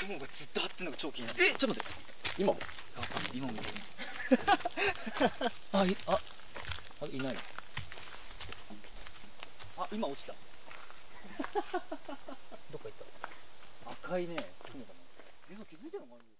雲がずっと張ってるのが超気になる。えちょっと待って。今も？あ今も。いるあいああいない。あ今落ちた。どっか行った。赤いね雲が。ね気づいてるのかな？